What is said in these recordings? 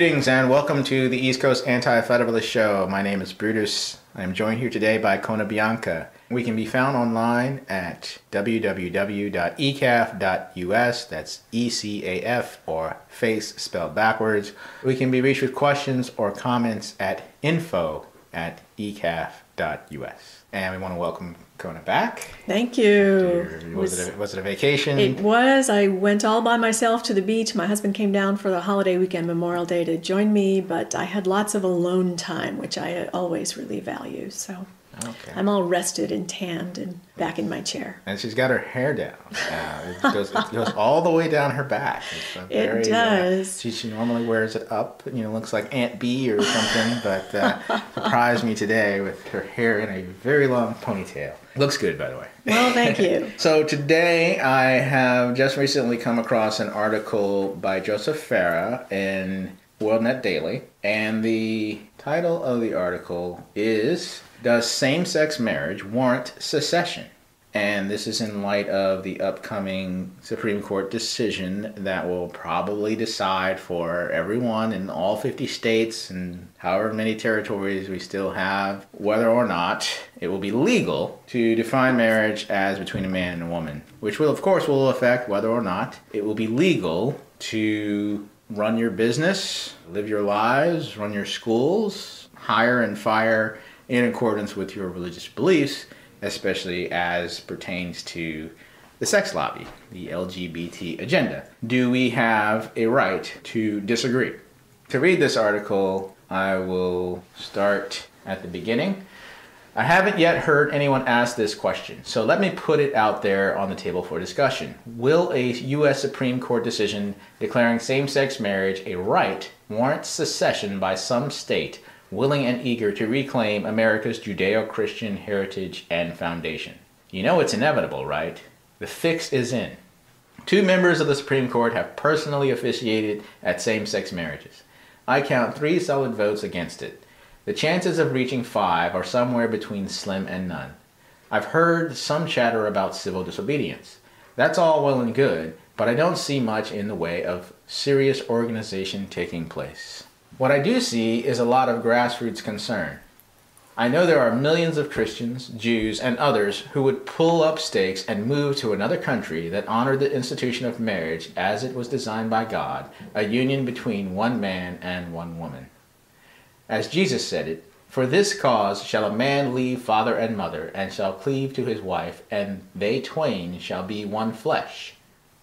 Greetings and welcome to the East Coast Anti-Federalist Show. My name is Brutus. I am joined here today by Kona Bianca. We can be found online at www.ecaf.us. That's E-C-A-F or face spelled backwards. We can be reached with questions or comments at info at ecaf.us. And we want to welcome Kona back. Thank you. Was, it a, was it a vacation? It was. I went all by myself to the beach. My husband came down for the holiday weekend, Memorial Day, to join me, but I had lots of alone time, which I always really value. So okay. I'm all rested and tanned and back in my chair. And she's got her hair down. Uh, it, goes, it goes all the way down her back. It's a It very, uh, does. she, she normally wears it up, you know, looks like Aunt Bee or something, but uh, surprised me today with her hair in a very long ponytail. Looks good, by the way. Well, thank you. So today I have just recently come across an article by Joseph Farah in WorldNet Daily, and the title of the article is Does Same Sex Marriage Warrant Secession? And this is in light of the upcoming Supreme Court decision that will probably decide for everyone in all 50 states and however many territories we still have whether or not it will be legal to define marriage as between a man and a woman, which will, of course, will affect whether or not it will be legal to run your business, live your lives, run your schools, hire and fire in accordance with your religious beliefs, especially as pertains to the sex lobby, the LGBT agenda. Do we have a right to disagree? To read this article, I will start at the beginning. I haven't yet heard anyone ask this question, so let me put it out there on the table for discussion. Will a U.S. Supreme Court decision declaring same sex marriage a right warrant secession by some state willing and eager to reclaim America's Judeo Christian heritage and foundation? You know it's inevitable, right? The fix is in. Two members of the Supreme Court have personally officiated at same sex marriages. I count three solid votes against it. The chances of reaching five are somewhere between slim and none. I've heard some chatter about civil disobedience. That's all well and good, but I don't see much in the way of serious organization taking place. What I do see is a lot of grassroots concern. I know there are millions of Christians, Jews, and others who would pull up stakes and move to another country that honored the institution of marriage as it was designed by God, a union between one man and one woman. As Jesus said it, For this cause shall a man leave father and mother, and shall cleave to his wife, and they twain shall be one flesh.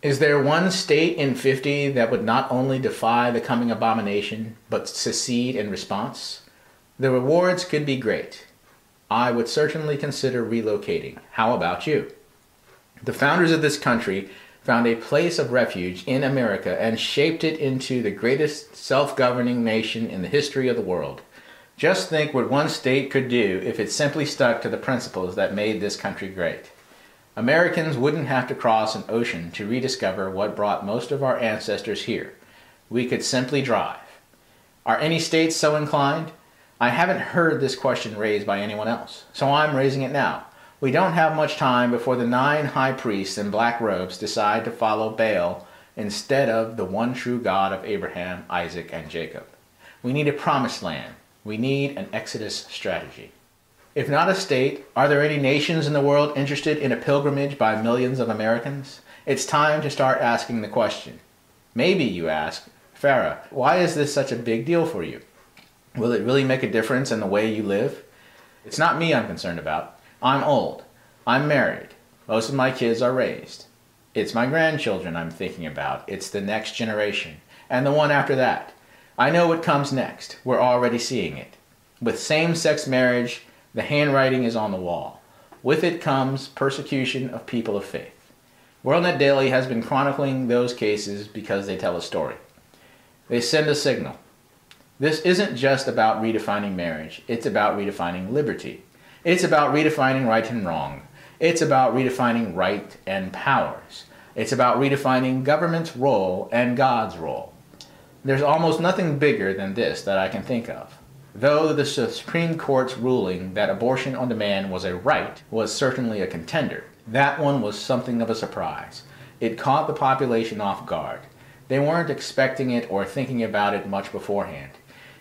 Is there one state in 50 that would not only defy the coming abomination, but secede in response? The rewards could be great. I would certainly consider relocating. How about you? The founders of this country found a place of refuge in America and shaped it into the greatest self governing nation in the history of the world. Just think what one state could do if it simply stuck to the principles that made this country great. Americans wouldn't have to cross an ocean to rediscover what brought most of our ancestors here. We could simply drive. Are any states so inclined? I haven't heard this question raised by anyone else, so I'm raising it now. We don't have much time before the nine high priests in black robes decide to follow Baal instead of the one true God of Abraham, Isaac, and Jacob. We need a promised land. We need an Exodus strategy. If not a state, are there any nations in the world interested in a pilgrimage by millions of Americans? It's time to start asking the question. Maybe you ask, Farah, why is this such a big deal for you? Will it really make a difference in the way you live? It's not me I'm concerned about. I'm old. I'm married. Most of my kids are raised. It's my grandchildren I'm thinking about. It's the next generation. And the one after that. I know what comes next. We're already seeing it. With same sex marriage, the handwriting is on the wall. With it comes persecution of people of faith. WorldNet Daily has been chronicling those cases because they tell a story. They send a signal. This isn't just about redefining marriage, it's about redefining liberty. It's about redefining right and wrong. It's about redefining right and powers. It's about redefining government's role and God's role. There's almost nothing bigger than this that I can think of. Though the Supreme Court's ruling that abortion on demand was a right was certainly a contender, that one was something of a surprise. It caught the population off guard. They weren't expecting it or thinking about it much beforehand.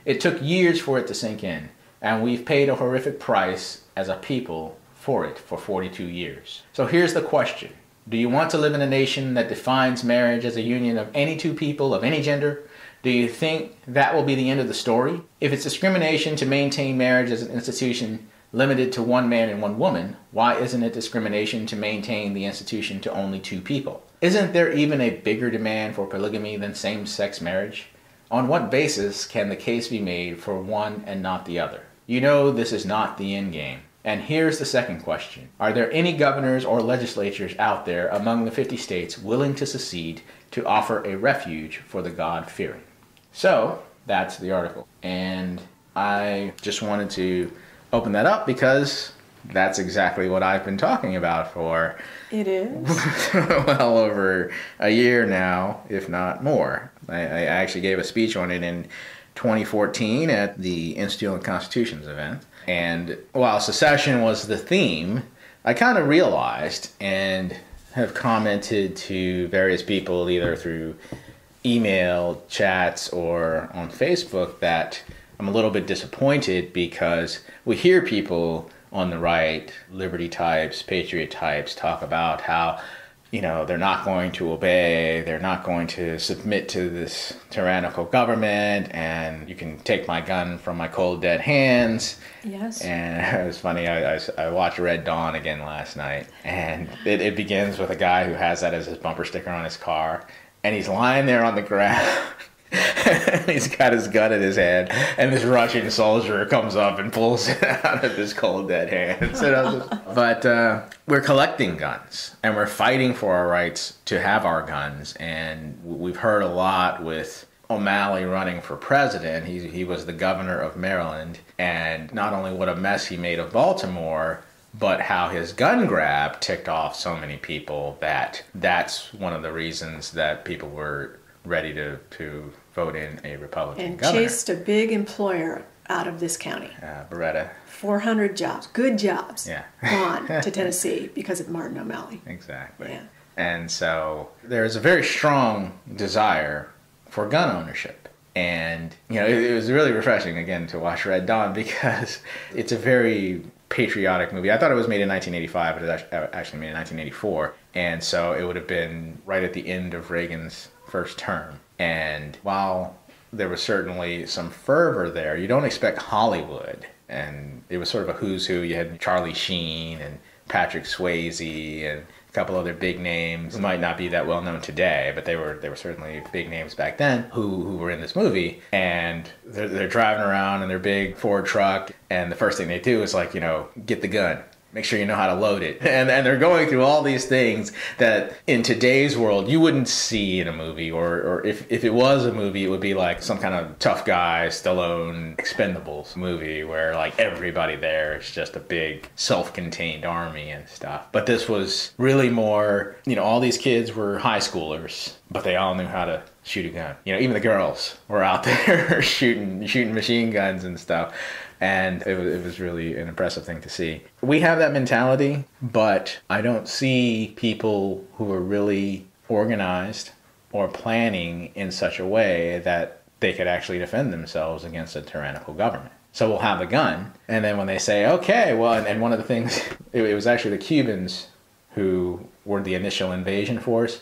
It took years for it to sink in, and we've paid a horrific price as a people for it for 42 years. So here's the question Do you want to live in a nation that defines marriage as a union of any two people of any gender? Do you think that will be the end of the story? If it's discrimination to maintain marriage as an institution limited to one man and one woman, why isn't it discrimination to maintain the institution to only two people? Isn't there even a bigger demand for polygamy than same sex marriage? On what basis can the case be made for one and not the other? You know this is not the end game. And here's the second question Are there any governors or legislatures out there among the 50 states willing to secede to offer a refuge for the God fearing? So that's the article. And I just wanted to open that up because that's exactly what I've been talking about for It is. well over a year now, if not more. I, I actually gave a speech on it in 2014 at the Institute of Constitutions event. And while secession was the theme, I kind of realized and have commented to various people either through email chats or on Facebook that I'm a little bit disappointed because we hear people on the right, liberty types, patriot types, talk about how you know they're not going to obey they're not going to submit to this tyrannical government and you can take my gun from my cold dead hands Yes. and it was funny I, I, I watched red dawn again last night and it, it begins with a guy who has that as his bumper sticker on his car and he's lying there on the ground he's got his gun in his hand, and this Russian soldier comes up and pulls it out of his cold dead hands. And I was just- but uh, we're collecting guns, and we're fighting for our rights to have our guns. And we've heard a lot with O'Malley running for president. He he was the governor of Maryland, and not only what a mess he made of Baltimore. But how his gun grab ticked off so many people that that's one of the reasons that people were ready to, to vote in a Republican and governor. chased a big employer out of this county. uh, Beretta, 400 jobs, good jobs, Yeah. gone to Tennessee because of Martin O'Malley. exactly. Yeah. And so there's a very strong desire for gun ownership. And, you know, it, it was really refreshing, again, to watch Red Dawn because it's a very patriotic movie. I thought it was made in 1985, but it was uh, actually made in 1984. And so it would have been right at the end of Reagan's first term. And while there was certainly some fervor there, you don't expect Hollywood. And it was sort of a who's who. You had Charlie Sheen and Patrick Swayze and couple other big names who might not be that well known today, but they were they were certainly big names back then who who were in this movie. And they're, they're driving around in their big Ford truck, and the first thing they do is like you know get the gun. Make sure you know how to load it. And, and they're going through all these things that in today's world you wouldn't see in a movie, or, or if, if it was a movie, it would be like some kind of tough guy, Stallone, Expendables movie where like everybody there is just a big self contained army and stuff. But this was really more, you know, all these kids were high schoolers, but they all knew how to shoot a gun. You know, even the girls were out there shooting shooting machine guns and stuff. And it was, it was really an impressive thing to see. We have that mentality, but I don't see people who are really organized or planning in such a way that they could actually defend themselves against a tyrannical government. So we'll have a gun, and then when they say, okay, well, and, and one of the things, it, it was actually the Cubans who were the initial invasion force,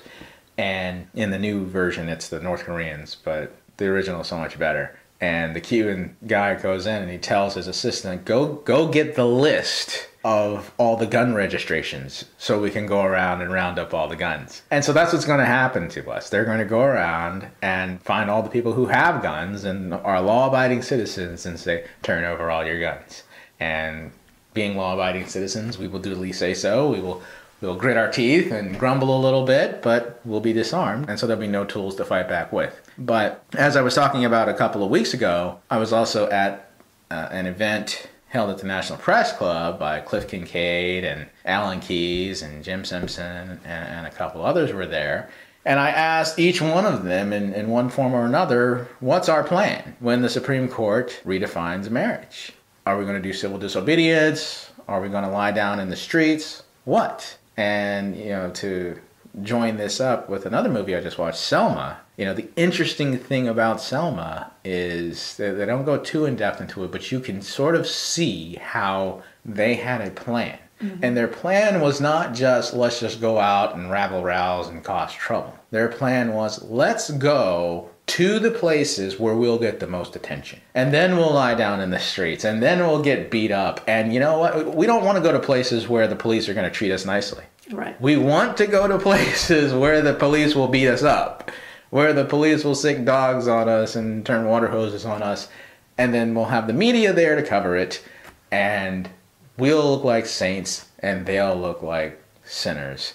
and in the new version, it's the North Koreans, but the original is so much better. And the Cuban guy goes in and he tells his assistant, "Go, go get the list of all the gun registrations, so we can go around and round up all the guns." And so that's what's going to happen to us. They're going to go around and find all the people who have guns and are law-abiding citizens and say, "Turn over all your guns." And being law-abiding citizens, we will duly say so. We will we'll grit our teeth and grumble a little bit, but we'll be disarmed, and so there'll be no tools to fight back with. But as I was talking about a couple of weeks ago, I was also at uh, an event held at the National Press Club by Cliff Kincaid and Alan Keyes and Jim Simpson and, and a couple others were there. And I asked each one of them in, in one form or another, what's our plan when the Supreme Court redefines marriage? Are we going to do civil disobedience? Are we going to lie down in the streets? What? And, you know, to join this up with another movie I just watched, Selma. You know, the interesting thing about Selma is that they don't go too in depth into it, but you can sort of see how they had a plan. Mm-hmm. And their plan was not just let's just go out and rabble rouse and cause trouble. Their plan was let's go to the places where we'll get the most attention. And then we'll lie down in the streets and then we'll get beat up. And you know what? We don't want to go to places where the police are going to treat us nicely. Right. We want to go to places where the police will beat us up, where the police will sic dogs on us and turn water hoses on us, and then we'll have the media there to cover it, and we'll look like saints and they'll look like sinners,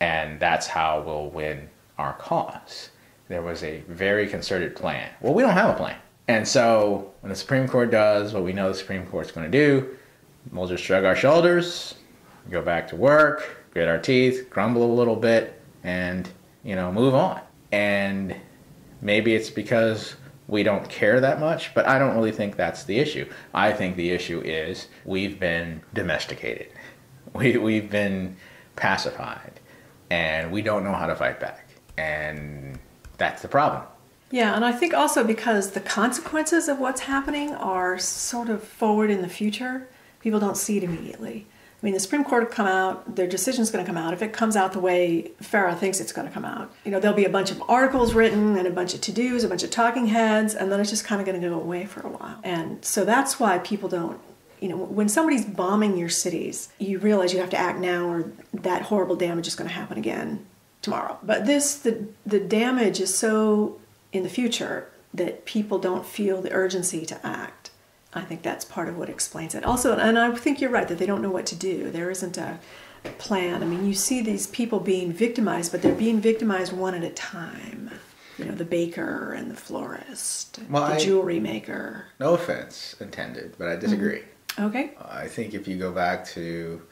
and that's how we'll win our cause. There was a very concerted plan. Well, we don't have a plan. And so when the Supreme Court does what we know the Supreme Court's going to do, we'll just shrug our shoulders, go back to work, grit our teeth, grumble a little bit, and, you know, move on. And maybe it's because we don't care that much, but I don't really think that's the issue. I think the issue is we've been domesticated. We, we've been pacified, and we don't know how to fight back. And that's the problem. Yeah, and I think also because the consequences of what's happening are sort of forward in the future, people don't see it immediately. I mean, the Supreme Court will come out, their decision's going to come out. If it comes out the way Farah thinks it's going to come out, you know, there'll be a bunch of articles written and a bunch of to dos, a bunch of talking heads, and then it's just kind of going to go away for a while. And so that's why people don't, you know, when somebody's bombing your cities, you realize you have to act now or that horrible damage is going to happen again tomorrow. But this, the, the damage is so in the future that people don't feel the urgency to act. I think that's part of what explains it. Also, and I think you're right that they don't know what to do. There isn't a plan. I mean, you see these people being victimized, but they're being victimized one at a time. You know, the baker and the florist, Well, the I- jewelry maker. No offense intended, but I mm-hmm. disagree. Okay. I think if you go back to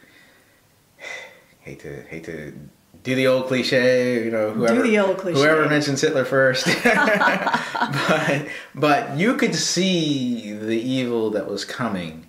hate to hate to do the old cliche, you know, whoever the old cliche. whoever mentions Hitler first, but but you could see the evil that was coming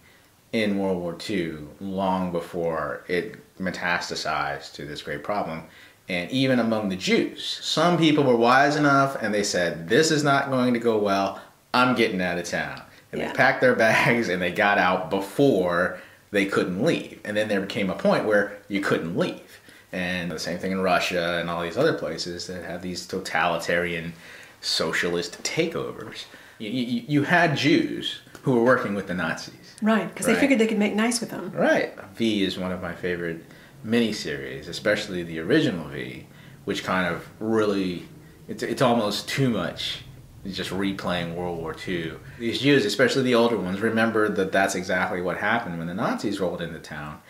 in World War II long before it metastasized to this great problem. And even among the Jews, some people were wise enough and they said, This is not going to go well. I'm getting out of town. And Yeah. they packed their bags and they got out before they couldn't leave. And then there became a point where you couldn't leave. And the same thing in Russia and all these other places that have these totalitarian socialist takeovers. You, you, you had Jews who were working with the Nazis. Right, because they figured they could make nice with them. Right. V is one of my favorite miniseries, especially the original V, which kind of really, it's, it's almost too much. Just replaying World War II. These Jews, especially the older ones, remember that that's exactly what happened when the Nazis rolled into town.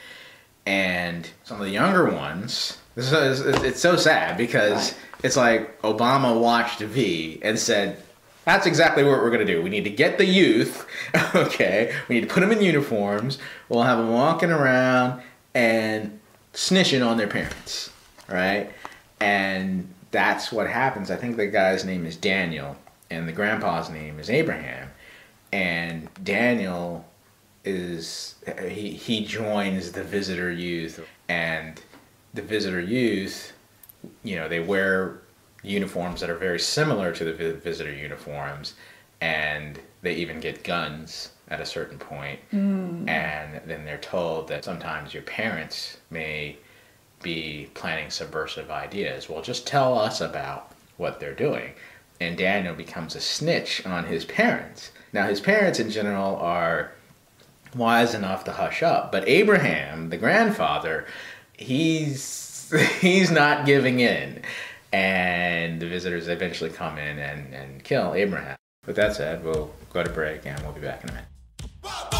And some of the younger ones, this is, it's so sad because it's like Obama watched V and said, that's exactly what we're going to do. We need to get the youth, okay? We need to put them in uniforms. We'll have them walking around and snitching on their parents, right? And that's what happens. I think the guy's name is Daniel, and the grandpa's name is Abraham. And Daniel is he he joins the visitor youth, and the visitor youth, you know, they wear uniforms that are very similar to the visitor uniforms, and they even get guns at a certain point. Mm. And then they're told that sometimes your parents may be planning subversive ideas. Well, just tell us about what they're doing. And Daniel becomes a snitch on his parents. Now, his parents in general are wise enough to hush up, but Abraham, the grandfather, he's he's not giving in. And the visitors eventually come in and, and kill Abraham. With that said, we'll go to break and we'll be back in a minute.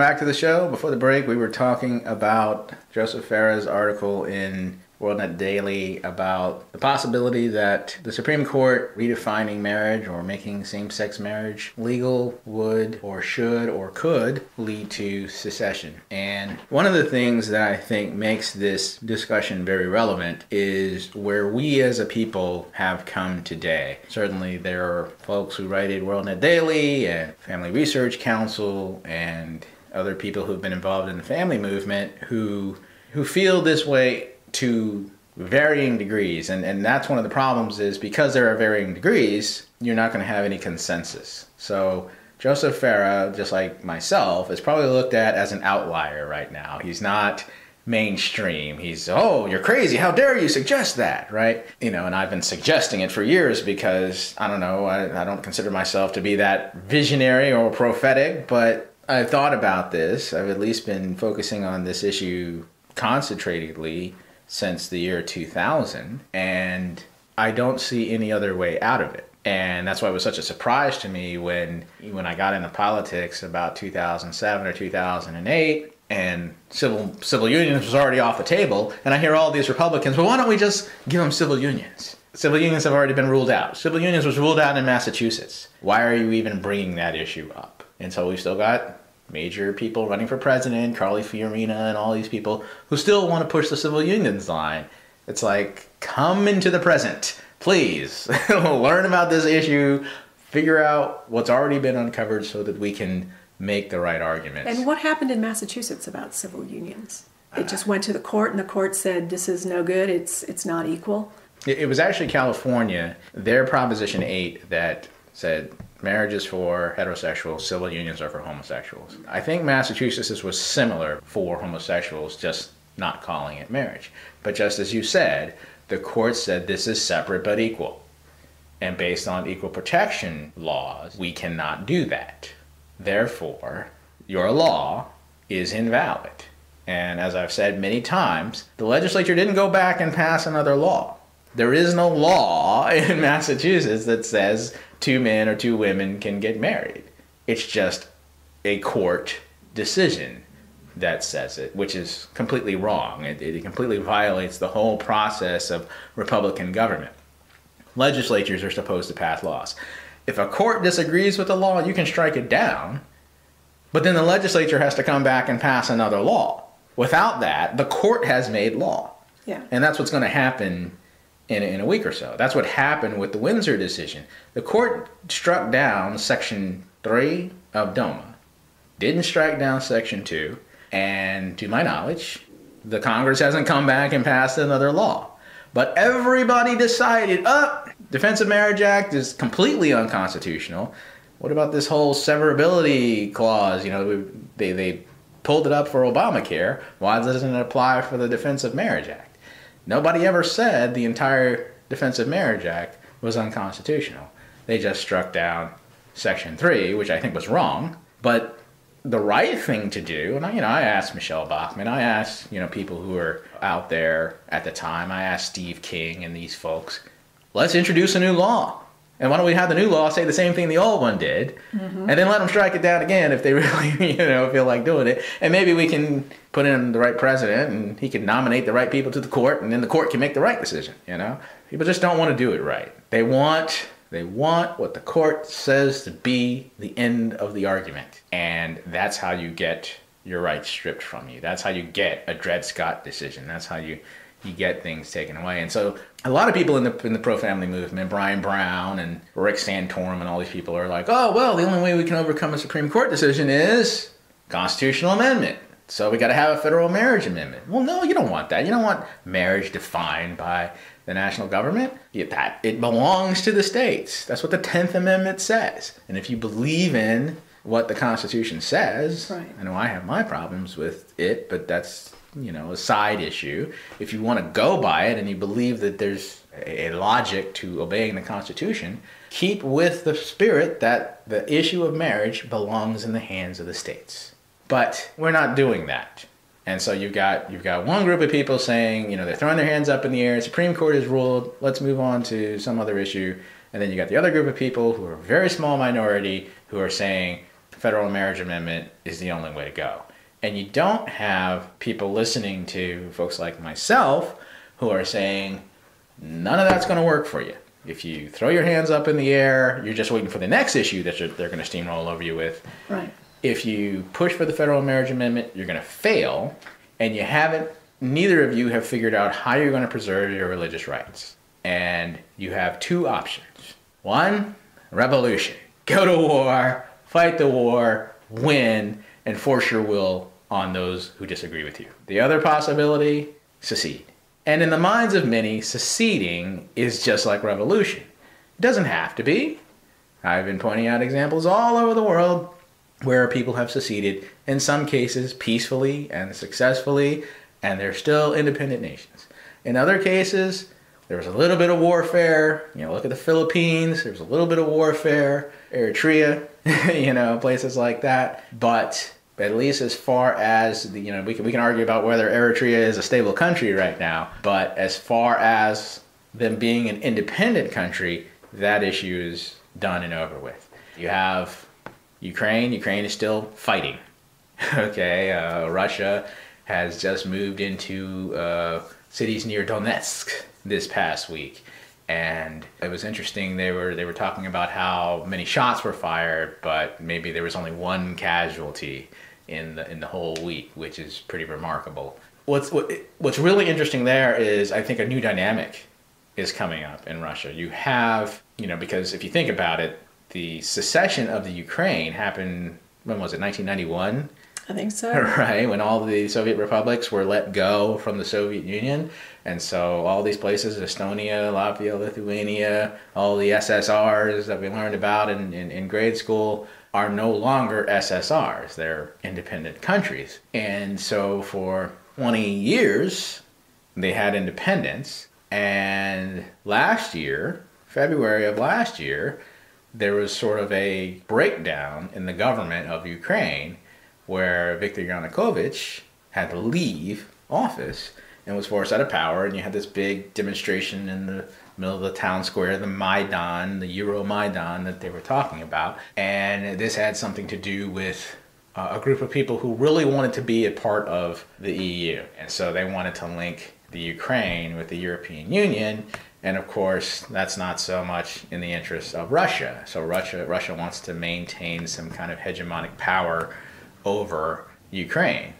Back to the show. Before the break, we were talking about Joseph Farah's article in WorldNet Daily about the possibility that the Supreme Court redefining marriage or making same sex marriage legal would or should or could lead to secession. And one of the things that I think makes this discussion very relevant is where we as a people have come today. Certainly, there are folks who write at WorldNet Daily and Family Research Council and other people who've been involved in the family movement who who feel this way to varying degrees. And, and that's one of the problems is because there are varying degrees you're not going to have any consensus. So joseph farah just like myself is probably looked at as an outlier right now. He's not mainstream. He's oh you're crazy. How dare you suggest that right? You know and i've been suggesting it for years because i don't know i, I don't consider myself to be that visionary or prophetic but i've thought about this i've at least been focusing on this issue concentratedly since the year 2000, and I don't see any other way out of it. And that's why it was such a surprise to me when when I got into politics about 2007 or 2008 and civil civil unions was already off the table and I hear all these Republicans, well why don't we just give them civil unions? Civil unions have already been ruled out. Civil unions was ruled out in Massachusetts. Why are you even bringing that issue up? And so we've still got major people running for president, Carly Fiorina, and all these people who still want to push the civil unions line. It's like, come into the present, please. Learn about this issue, figure out what's already been uncovered so that we can make the right arguments. And what happened in Massachusetts about civil unions? It just uh, went to the court, and the court said this is no good. It's it's not equal. It it was actually California, their Proposition 8 that said marriage is for heterosexuals, civil unions are for homosexuals. I think Massachusetts was similar for homosexuals, just not calling it marriage. But just as you said, the court said this is separate but equal. And based on equal protection laws, we cannot do that. Therefore, your law is invalid. And as I've said many times, the legislature didn't go back and pass another law. There is no law in Massachusetts that says two men or two women can get married. It's just a court decision that says it, which is completely wrong. It, it completely violates the whole process of Republican government. Legislatures are supposed to pass laws. If a court disagrees with the law, you can strike it down, but then the legislature has to come back and pass another law. Without that, the court has made law. Yeah. And that's what's going to happen in, in a week or so. That's what happened with the Windsor decision. The court struck down Section 3 of DOMA, didn't strike down Section 2, and to my knowledge, the Congress hasn't come back and passed another law. But everybody decided, up, oh, Defense of Marriage Act is completely unconstitutional. What about this whole severability clause? You know, they, they pulled it up for Obamacare. Why doesn't it apply for the Defense of Marriage Act? Nobody ever said the entire Defense of Marriage Act was unconstitutional. They just struck down Section 3, which I think was wrong. But the right thing to do, and I, you know, I asked Michele Bachmann, I asked, you know, people who were out there at the time, I asked Steve King and these folks, let's introduce a new law. And why don't we have the new law say the same thing the old one did, mm-hmm. and then let them strike it down again if they really, you know, feel like doing it. And maybe we can put in the right president, and he can nominate the right people to the court, and then the court can make the right decision. You know, people just don't want to do it right. They want they want what the court says to be the end of the argument, and that's how you get your rights stripped from you. That's how you get a Dred Scott decision. That's how you you get things taken away. And so a lot of people in the in the pro family movement, Brian Brown and Rick Santorum and all these people are like, oh well, the only way we can overcome a Supreme Court decision is constitutional amendment. So we got to have a federal marriage amendment. Well, no, you don't want that. You don't want marriage defined by the national government. It, that it belongs to the states. That's what the Tenth Amendment says. And if you believe in what the Constitution says, right. I know I have my problems with it, but that's you know a side issue. If you want to go by it and you believe that there's a logic to obeying the constitution keep with the spirit that the issue of marriage belongs in the hands of the states. But we're not doing that. And so you've got you've got one group of people saying you know they're throwing their hands up in the air supreme court has ruled let's move on to some other issue. And then you got the other group of people who are a very small minority who are saying federal marriage amendment is the only way to go. And you don't have people listening to folks like myself who are saying, none of that's going to work for you. If you throw your hands up in the air, you're just waiting for the next issue that you're, they're going to steamroll over you with. Right. If you push for the federal marriage amendment, you're going to fail, and you haven't, neither of you have figured out how you're going to preserve your religious rights. And you have two options one, revolution. Go to war, fight the war, win, and force your will on those who disagree with you. The other possibility, secede. And in the minds of many, seceding is just like revolution. It doesn't have to be. I've been pointing out examples all over the world where people have seceded, in some cases peacefully and successfully, and they're still independent nations. In other cases, there was a little bit of warfare. You know, look at the Philippines, there was a little bit of warfare, Eritrea, you know, places like that. But at least as far as the, you know, we can, we can argue about whether Eritrea is a stable country right now, but as far as them being an independent country, that issue is done and over with. You have Ukraine. Ukraine is still fighting. okay, uh, Russia has just moved into uh, cities near Donetsk this past week, and it was interesting. They were they were talking about how many shots were fired, but maybe there was only one casualty in the in the whole week, which is pretty remarkable. What's what, what's really interesting there is I think a new dynamic is coming up in Russia. You have you know because if you think about it, the secession of the Ukraine happened when was it 1991 I think so. right when all the Soviet republics were let go from the Soviet Union and so all these places Estonia Latvia Lithuania all the SSRs that we learned about in, in, in grade school are no longer SSRs they're independent countries. And so for 20 years they had independence. And last year February of last year there was sort of a breakdown in the government of Ukraine where Viktor Yanukovych had to leave office and was forced out of power. And you had this big demonstration in the middle of the town square, the Maidan, the Euromaidan that they were talking about. And this had something to do with uh, a group of people who really wanted to be a part of the EU. And so they wanted to link the Ukraine with the European Union and of course, that's not so much in the interest of Russia. So Russia Russia wants to maintain some kind of hegemonic power over Ukraine.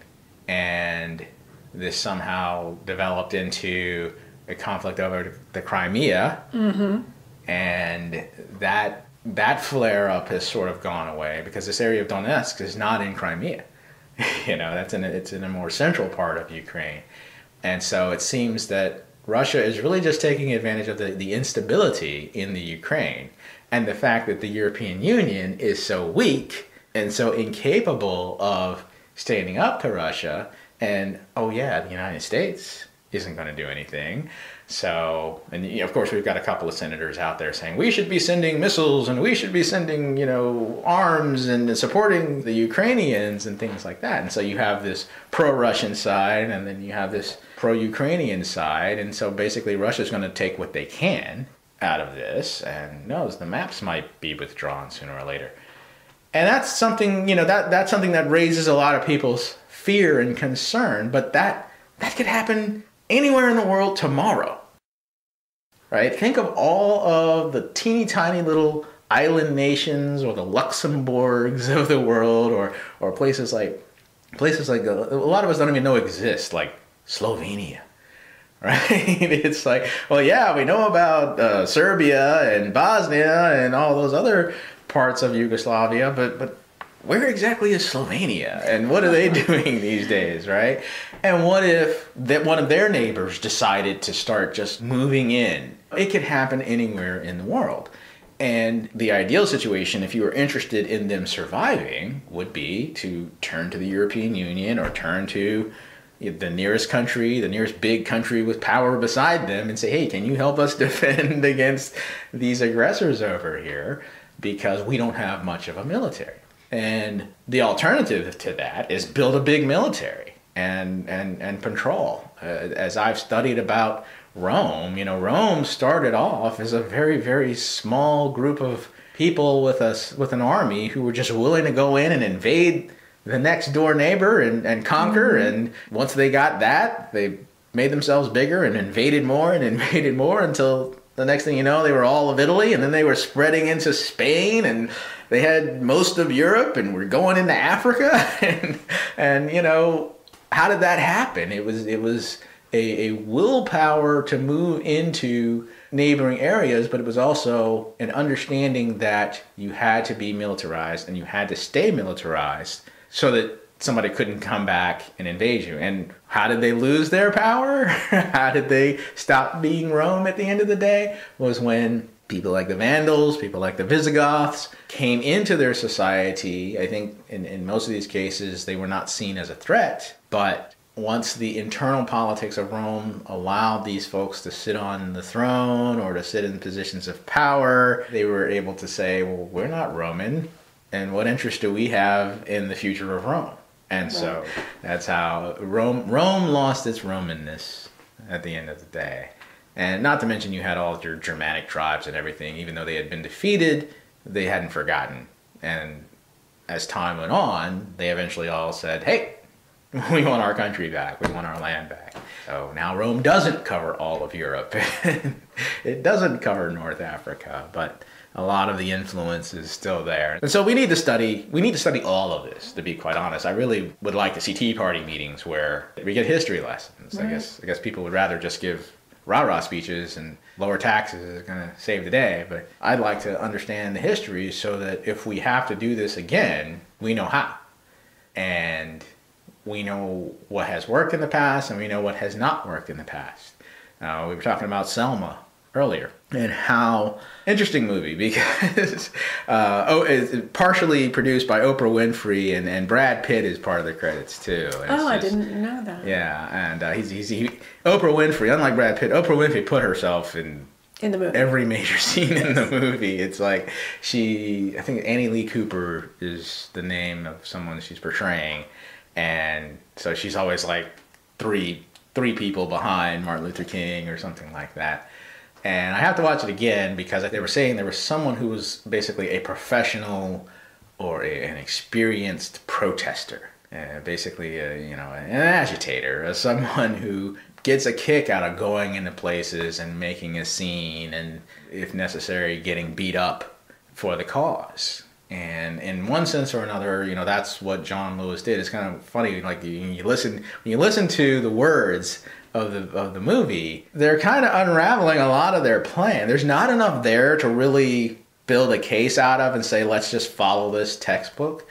And this somehow developed into a conflict over the Crimea. Mm-hmm. And that that flare up has sort of gone away because this area of Donetsk is not in Crimea. you know, that's in a, it's in a more central part of Ukraine. And so it seems that Russia is really just taking advantage of the, the instability in the Ukraine and the fact that the European Union is so weak and so incapable of standing up to Russia. And oh, yeah, the United States isn't going to do anything. So, and you know, of course, we've got a couple of senators out there saying we should be sending missiles and we should be sending, you know, arms and supporting the Ukrainians and things like that. And so you have this pro Russian side and then you have this pro Ukrainian side. And so basically, Russia's going to take what they can out of this and knows the maps might be withdrawn sooner or later. And that's something, you know, that, that's something that raises a lot of people's fear and concern, but that, that could happen anywhere in the world tomorrow right? Think of all of the teeny tiny little island nations or the Luxembourgs of the world or, or places like places like a, a lot of us don't even know exist, like Slovenia. Right? It's like, well, yeah, we know about uh, Serbia and Bosnia and all those other parts of Yugoslavia, but but where exactly is Slovenia and what are they doing these days, right? And what if that one of their neighbors decided to start just moving in? It could happen anywhere in the world. And the ideal situation, if you were interested in them surviving, would be to turn to the European Union or turn to the nearest country, the nearest big country with power beside them, and say, hey, can you help us defend against these aggressors over here? Because we don't have much of a military. And the alternative to that is build a big military and and and patrol. Uh, as I've studied about Rome, you know, Rome started off as a very very small group of people with us with an army who were just willing to go in and invade the next door neighbor and, and conquer. And once they got that, they made themselves bigger and invaded more and invaded more until the next thing you know, they were all of Italy, and then they were spreading into Spain, and they had most of Europe, and were going into Africa, and and you know, how did that happen? It was it was a, a willpower to move into neighboring areas, but it was also an understanding that you had to be militarized and you had to stay militarized so that somebody couldn't come back and invade you. And how did they lose their power? how did they stop being Rome at the end of the day? Was when people like the Vandals, people like the Visigoths came into their society. I think in, in most of these cases, they were not seen as a threat, but once the internal politics of Rome allowed these folks to sit on the throne or to sit in positions of power, they were able to say, well, we're not Roman, and what interest do we have in the future of Rome? And so that's how Rome Rome lost its Romanness at the end of the day. And not to mention you had all your Germanic tribes and everything, even though they had been defeated, they hadn't forgotten. And as time went on, they eventually all said, Hey, we want our country back. We want our land back. So now Rome doesn't cover all of Europe. it doesn't cover North Africa, but a lot of the influence is still there. And so we need to study we need to study all of this to be quite honest. I really would like to see Tea Party meetings where we get history lessons. I guess I guess people would rather just give rah-rah speeches and lower taxes is going to save the day, but I'd like to understand the history so that if we have to do this again, we know how. And we know what has worked in the past and we know what has not worked in the past. Uh, we were talking about Selma earlier and how interesting movie because uh, oh, it's partially produced by Oprah Winfrey and, and Brad Pitt is part of the credits too. Oh, I didn't know that. Yeah, and uh, he's, he's he, Oprah Winfrey. Unlike Brad Pitt, Oprah Winfrey put herself in In the movie. every major scene in the movie. It's like she, I think Annie Lee Cooper is the name of someone she's portraying, and so she's always like three three people behind Martin Luther King or something like that. And I have to watch it again because they were saying there was someone who was basically a professional or a, an experienced protester, uh, basically, a, you know, an agitator, someone who gets a kick out of going into places and making a scene, and if necessary, getting beat up for the cause. And in one sense or another, you know, that's what John Lewis did. It's kind of funny, like you, you listen when you listen to the words of the of the movie, they're kind of unraveling a lot of their plan. There's not enough there to really build a case out of and say, let's just follow this textbook.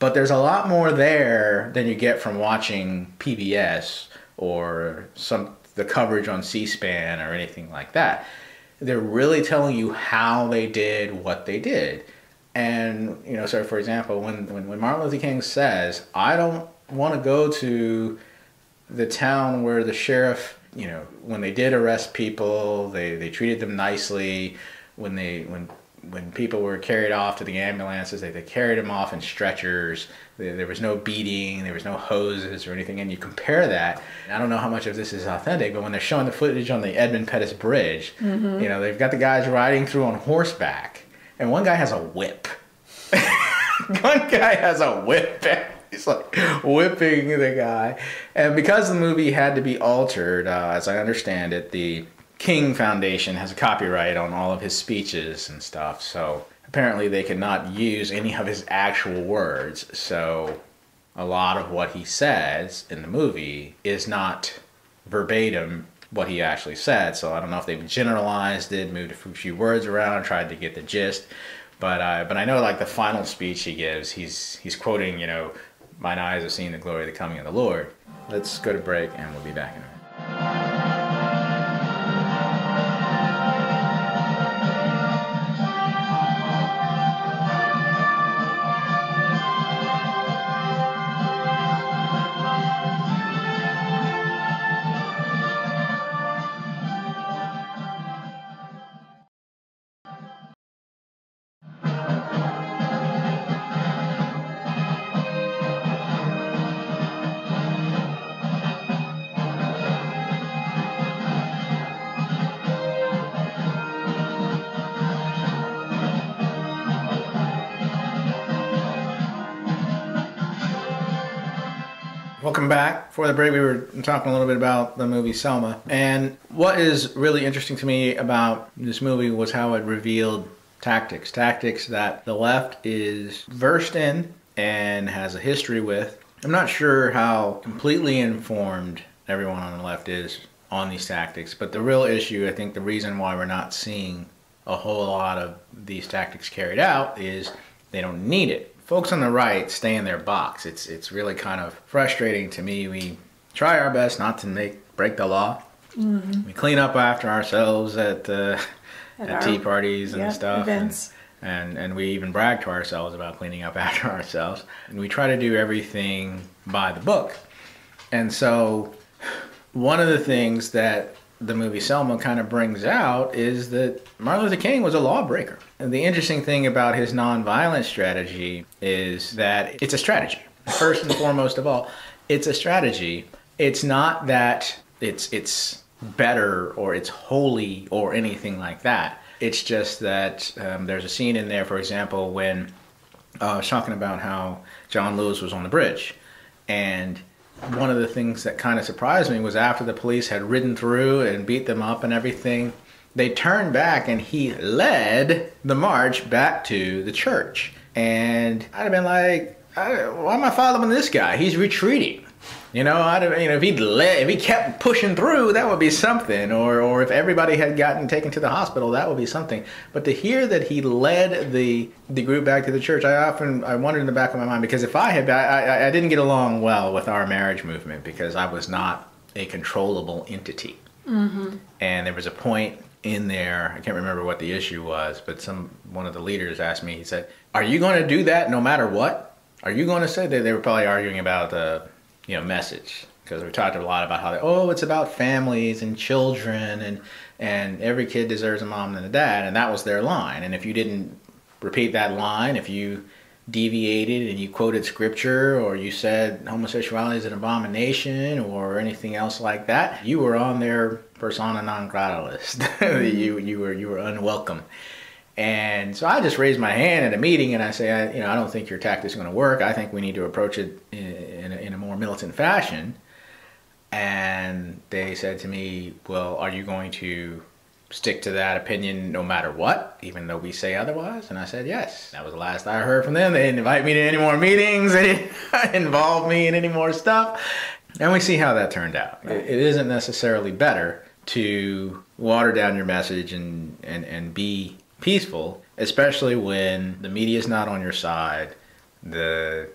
But there's a lot more there than you get from watching PBS or some the coverage on C-SPAN or anything like that. They're really telling you how they did what they did. And you know, so for example, when when, when Martin Luther King says, "I don't want to go to the town where the sheriff, you know, when they did arrest people, they, they treated them nicely. When they when when people were carried off to the ambulances, they, they carried them off in stretchers. There, there was no beating, there was no hoses or anything. And you compare that. I don't know how much of this is authentic, but when they're showing the footage on the Edmund Pettus Bridge, mm-hmm. you know, they've got the guys riding through on horseback, and one guy has a whip. one guy has a whip. He's like whipping the guy. And because the movie had to be altered, uh, as I understand it, the King Foundation has a copyright on all of his speeches and stuff. So apparently they could not use any of his actual words. So a lot of what he says in the movie is not verbatim what he actually said. So I don't know if they've generalized it, moved a few words around, tried to get the gist. But uh, but I know like the final speech he gives, he's he's quoting, you know, mine eyes have seen the glory of the coming of the Lord. Let's go to break and we'll be back in a minute. For the break, we were talking a little bit about the movie Selma. And what is really interesting to me about this movie was how it revealed tactics. Tactics that the left is versed in and has a history with. I'm not sure how completely informed everyone on the left is on these tactics, but the real issue, I think the reason why we're not seeing a whole lot of these tactics carried out is they don't need it folks on the right stay in their box. It's it's really kind of frustrating to me. We try our best not to make break the law. Mm-hmm. We clean up after ourselves at uh, at, at our, tea parties and yeah, stuff. Events. And, and and we even brag to ourselves about cleaning up after ourselves. And we try to do everything by the book. And so one of the things that the movie Selma kind of brings out is that Martin Luther King was a lawbreaker. And the interesting thing about his nonviolent strategy is that it's a strategy. First and foremost of all, it's a strategy. It's not that it's it's better or it's holy or anything like that. It's just that um, there's a scene in there, for example, when uh, I was talking about how John Lewis was on the bridge, and one of the things that kind of surprised me was after the police had ridden through and beat them up and everything, they turned back and he led the march back to the church. And I'd have been like, why am I following this guy? He's retreating. You know, I'd have, you know, if he led, if he kept pushing through, that would be something. Or, or if everybody had gotten taken to the hospital, that would be something. But to hear that he led the the group back to the church, I often I wondered in the back of my mind because if I had, I, I, I didn't get along well with our marriage movement because I was not a controllable entity. Mm-hmm. And there was a point in there, I can't remember what the issue was, but some one of the leaders asked me. He said, "Are you going to do that no matter what? Are you going to say that they were probably arguing about the you know message. Because we talked a lot about how they, oh it's about families and children and and every kid deserves a mom and a dad and that was their line. And if you didn't repeat that line if you deviated and you quoted scripture or you said homosexuality is an abomination or anything else like that you were on their persona non grata list. Mm-hmm. You you were you were unwelcome. And so I just raised my hand at a meeting and I say, I, you know, I don't think your tactic is going to work. I think we need to approach it in, in, a, in a more militant fashion. And they said to me, well, are you going to stick to that opinion no matter what, even though we say otherwise? And I said, yes. That was the last I heard from them. They didn't invite me to any more meetings. They didn't involve me in any more stuff. And we see how that turned out. It, it isn't necessarily better to water down your message and, and, and be peaceful, especially when the media is not on your side, the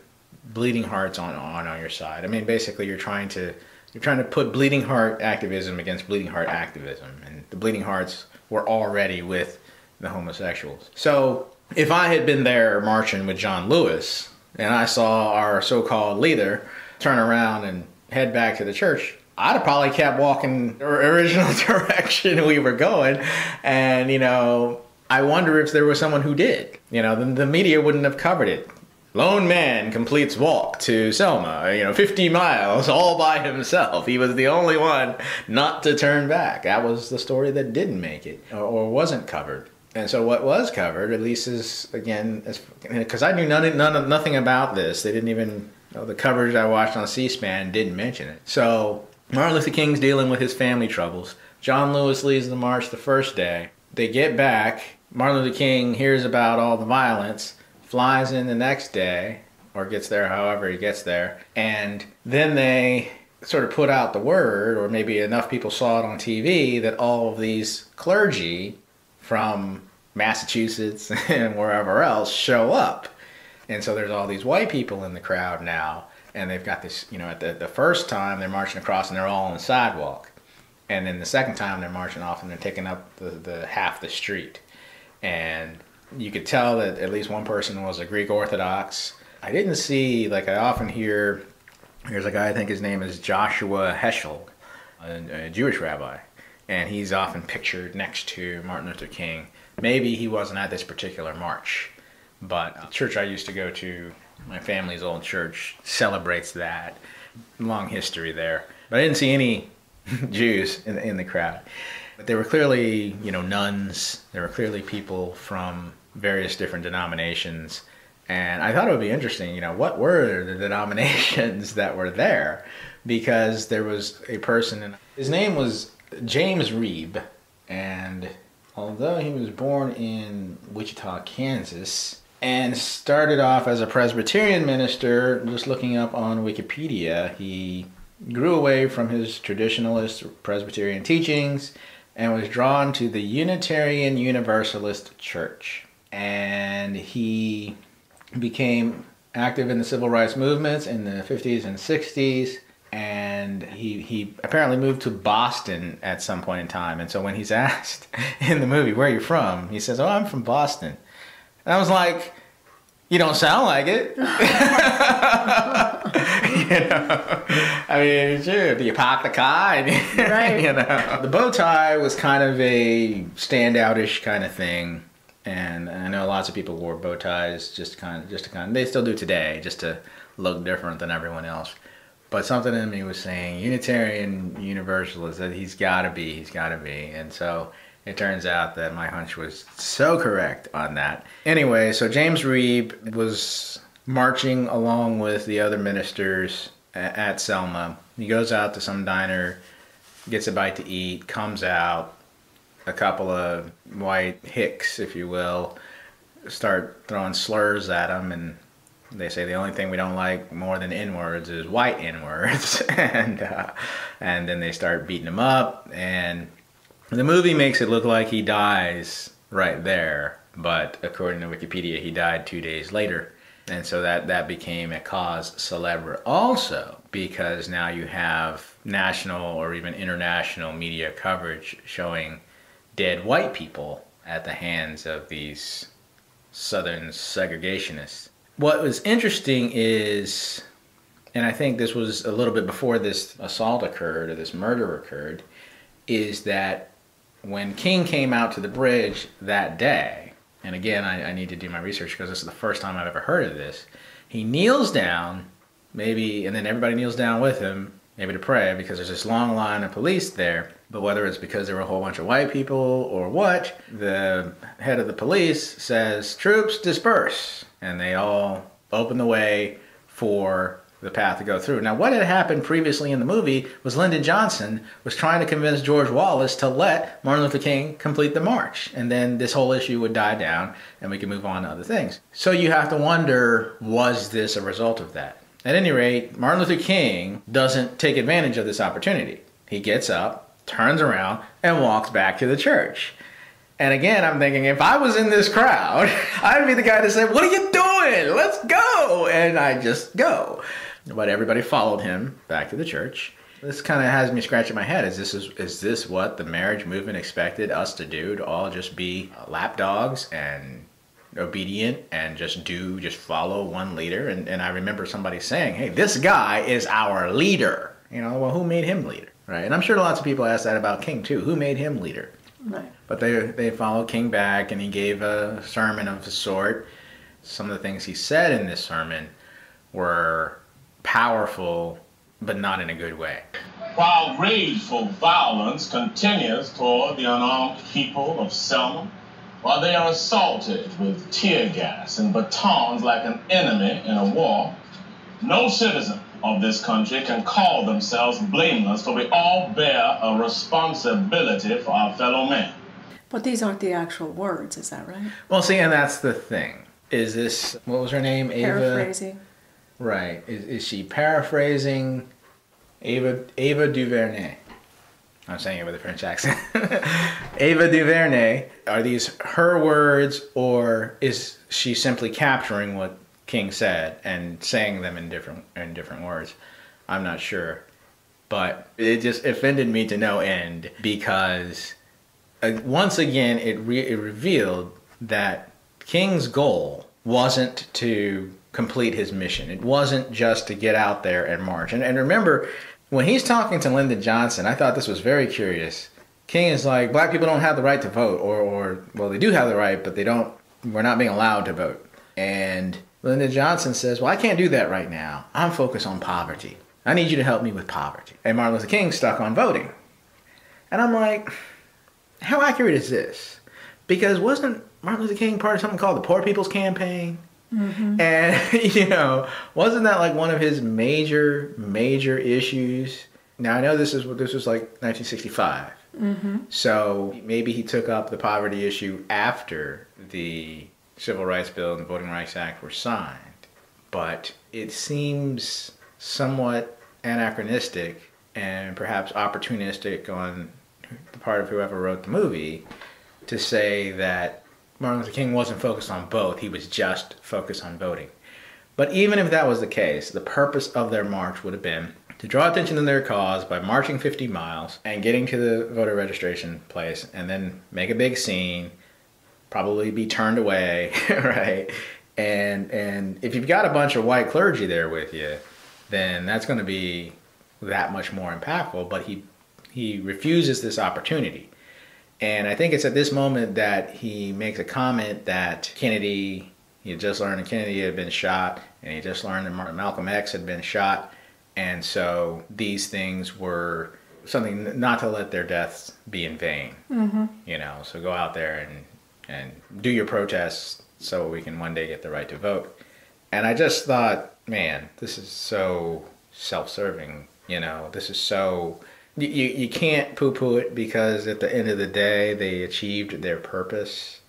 bleeding hearts on, on on your side. I mean, basically, you're trying to you're trying to put bleeding heart activism against bleeding heart activism, and the bleeding hearts were already with the homosexuals. So if I had been there marching with John Lewis and I saw our so-called leader turn around and head back to the church, I'd have probably kept walking the original direction we were going, and you know I wonder if there was someone who did. You know, the, the media wouldn't have covered it. Lone man completes walk to Selma, you know, 50 miles all by himself. He was the only one not to turn back. That was the story that didn't make it or, or wasn't covered. And so what was covered, at least is again, because I knew none, none, nothing about this. They didn't even, you know, the coverage I watched on C-SPAN didn't mention it. So Martin Luther King's dealing with his family troubles. John Lewis leads the march the first day. They get back Martin Luther King hears about all the violence, flies in the next day, or gets there however he gets there, and then they sort of put out the word, or maybe enough people saw it on TV, that all of these clergy from Massachusetts and wherever else show up. And so there's all these white people in the crowd now, and they've got this, you know, at the, the first time they're marching across and they're all on the sidewalk. And then the second time they're marching off and they're taking up the, the half the street and you could tell that at least one person was a Greek Orthodox. I didn't see like I often hear. There's a guy I think his name is Joshua Heschel, a, a Jewish rabbi, and he's often pictured next to Martin Luther King. Maybe he wasn't at this particular march, but the church I used to go to, my family's old church, celebrates that. Long history there, but I didn't see any Jews in, in the crowd. But there were clearly, you know, nuns. There were clearly people from various different denominations, And I thought it would be interesting, you know, what were the denominations that were there? Because there was a person, and his name was James Reeb. And although he was born in Wichita, Kansas, and started off as a Presbyterian minister, just looking up on Wikipedia, he grew away from his traditionalist Presbyterian teachings and was drawn to the Unitarian Universalist Church. And he became active in the civil rights movements in the 50s and 60s. And he, he apparently moved to Boston at some point in time. And so when he's asked in the movie, Where are you from? He says, Oh, I'm from Boston. And I was like, You don't sound like it. you know, I mean, sure, do you park the car? Right. you know, the bow tie was kind of a standoutish kind of thing, and I know lots of people wore bow ties just kind of, just to kind of, they still do today, just to look different than everyone else. But something in me was saying Unitarian Universalist that he's got to be, he's got to be, and so it turns out that my hunch was so correct on that. Anyway, so James Reeb was marching along with the other ministers at Selma. He goes out to some diner, gets a bite to eat, comes out. A couple of white hicks, if you will, start throwing slurs at them, and they say the only thing we don't like more than N words is white N words, and uh, and then they start beating him up, and the movie makes it look like he dies right there, but according to Wikipedia, he died two days later. And so that, that became a cause celebre also because now you have national or even international media coverage showing dead white people at the hands of these southern segregationists. What was interesting is, and I think this was a little bit before this assault occurred or this murder occurred, is that when King came out to the bridge that day, and again, I, I need to do my research because this is the first time I've ever heard of this. He kneels down, maybe, and then everybody kneels down with him, maybe to pray because there's this long line of police there. But whether it's because there were a whole bunch of white people or what, the head of the police says, Troops disperse. And they all open the way for the path to go through. Now, what had happened previously in the movie was Lyndon Johnson was trying to convince George Wallace to let Martin Luther King complete the march. And then this whole issue would die down and we could move on to other things. So you have to wonder was this a result of that? At any rate, Martin Luther King doesn't take advantage of this opportunity. He gets up, turns around, and walks back to the church. And again, I'm thinking if I was in this crowd, I'd be the guy to say, What are you doing? Let's go. And I just go. But everybody followed him back to the church. This kind of has me scratching my head. Is this is, is this what the marriage movement expected us to do? To all just be uh, lapdogs and obedient and just do, just follow one leader? And, and I remember somebody saying, hey, this guy is our leader. You know, well, who made him leader? Right? And I'm sure lots of people ask that about King too. Who made him leader? Right. But they they followed King back, and he gave a sermon of a sort. Some of the things he said in this sermon were powerful, but not in a good way. While rageful violence continues toward the unarmed people of Selma, while they are assaulted with tear gas and batons like an enemy in a war, no citizen of this country can call themselves blameless, for we all bear a responsibility for our fellow men. But these aren't the actual words, is that right? Well, see, and that's the thing. Is this what was her name? Ava. Paraphrasing. Right. Is, is she paraphrasing Ava Ava DuVernay? I'm saying it with a French accent. Ava DuVernay. Are these her words, or is she simply capturing what King said and saying them in different in different words? I'm not sure, but it just offended me to no end because uh, once again it, re- it revealed that King's goal wasn't to complete his mission. It wasn't just to get out there and march. And, and remember, when he's talking to Lyndon Johnson, I thought this was very curious. King is like, black people don't have the right to vote, or, or well, they do have the right, but they don't. We're not being allowed to vote. And Lyndon Johnson says, well, I can't do that right now. I'm focused on poverty. I need you to help me with poverty. And Martin Luther King stuck on voting. And I'm like, how accurate is this? Because wasn't Martin Luther King part of something called the Poor People's Campaign? Mm-hmm. And, you know, wasn't that like one of his major, major issues? Now, I know this is what this was like 1965. Mm-hmm. So maybe he took up the poverty issue after the Civil Rights Bill and the Voting Rights Act were signed. But it seems somewhat anachronistic and perhaps opportunistic on the part of whoever wrote the movie to say that Martin Luther King wasn't focused on both, he was just focused on voting. But even if that was the case, the purpose of their march would have been to draw attention to their cause by marching 50 miles and getting to the voter registration place and then make a big scene, probably be turned away, right? And and if you've got a bunch of white clergy there with you, then that's going to be that much more impactful, but he he refuses this opportunity. And I think it's at this moment that he makes a comment that Kennedy, he had just learned that Kennedy had been shot, and he just learned that Mar- Malcolm X had been shot. And so these things were something not to let their deaths be in vain. Mm-hmm. You know, so go out there and, and do your protests so we can one day get the right to vote. And I just thought, man, this is so self-serving. You know, this is so you, you, can't poo-poo it because at the end of the day they achieved their purpose.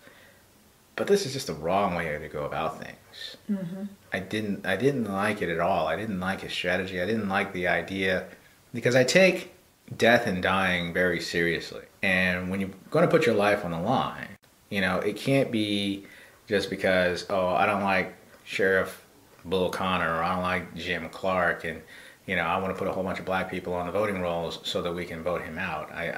But this is just the wrong way to go about things. Mm-hmm. I didn't I didn't like it at all. I didn't like his strategy. I didn't like the idea because I take death and dying very seriously. And when you're going to put your life on the line, you know, it can't be just because oh, I don't like Sheriff Bull Connor or I don't like Jim Clark and you know, I want to put a whole bunch of black people on the voting rolls so that we can vote him out. I,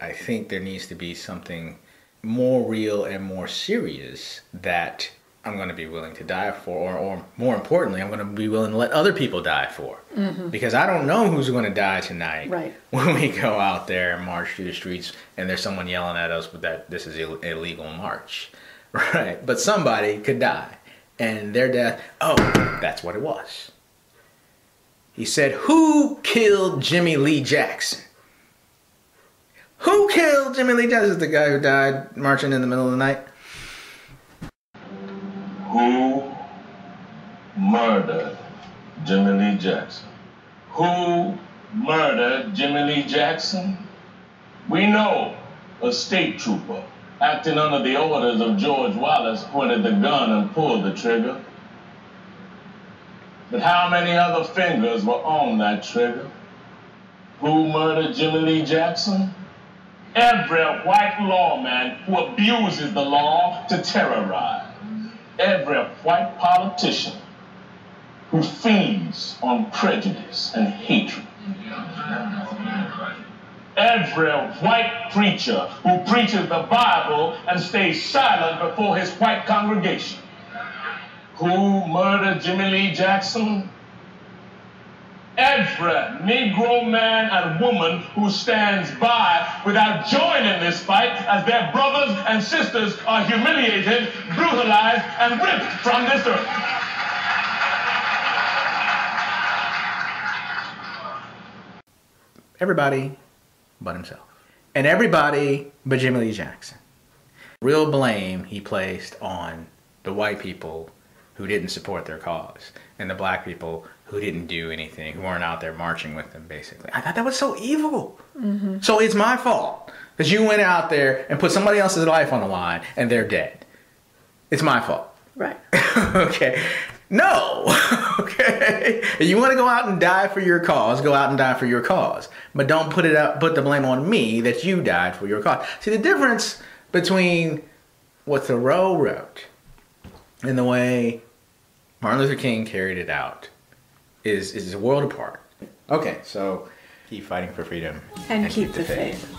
I, I think there needs to be something more real and more serious that I'm going to be willing to die for, or, or more importantly, I'm going to be willing to let other people die for. Mm-hmm. Because I don't know who's going to die tonight Right. when we go out there and march through the streets and there's someone yelling at us that this is Ill- illegal march. Right. But somebody could die. And their death, oh, that's what it was. He said, Who killed Jimmy Lee Jackson? Who killed Jimmy Lee Jackson? This is the guy who died marching in the middle of the night. Murdered Jimmy Lee Jackson? Who murdered Jimmy Lee Jackson? We know a state trooper acting under the orders of George Wallace pointed the gun and pulled the trigger. But how many other fingers were on that trigger? Who murdered Jimmy Lee Jackson? Every white lawman who abuses the law to terrorize. Every white politician who feeds on prejudice and hatred. Every white preacher who preaches the Bible and stays silent before his white congregation. Who murdered Jimmy Lee Jackson? Every Negro man and woman who stands by without joining this fight as their brothers and sisters are humiliated, brutalized, and ripped from this earth. Everybody but himself. And everybody but Jimmy Lee Jackson. Real blame he placed on the white people who didn't support their cause and the black people who didn't do anything, who weren't out there marching with them, basically. I thought that was so evil. Mm-hmm. So it's my fault because you went out there and put somebody else's life on the line and they're dead. It's my fault. Right. okay. No. okay. You want to go out and die for your cause, go out and die for your cause. But don't put it up put the blame on me that you died for your cause. See the difference between what Thoreau wrote and the way Martin Luther King carried it out is is a world apart. Okay, so keep fighting for freedom And keep the faith.